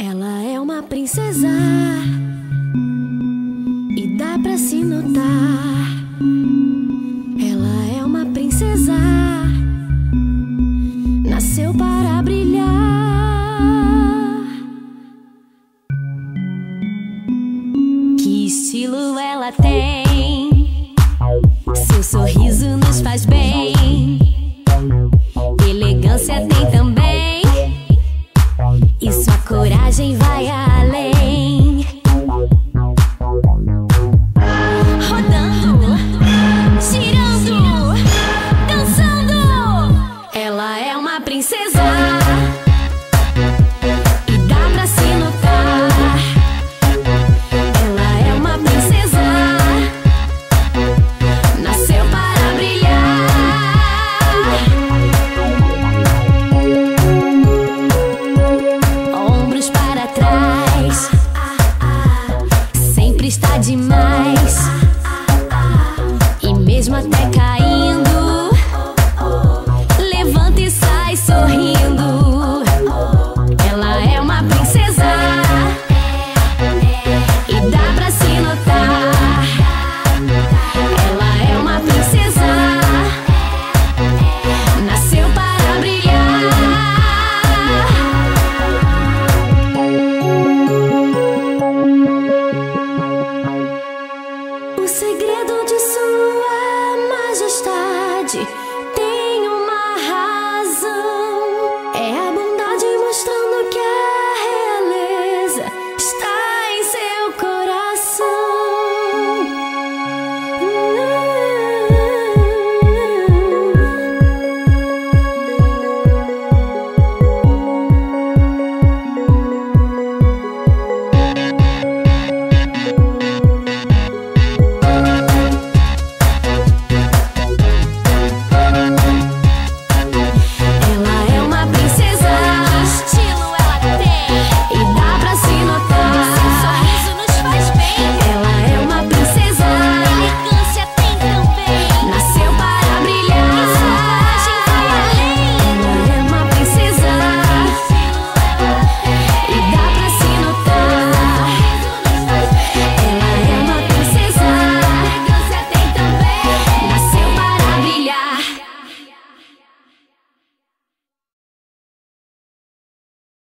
Ela é uma princesa e dá pra se notar. Ela é uma princesa, nasceu para brilhar. Que estilo ela tem? Seu sorriso nos faz bem. mesmo até cair. 起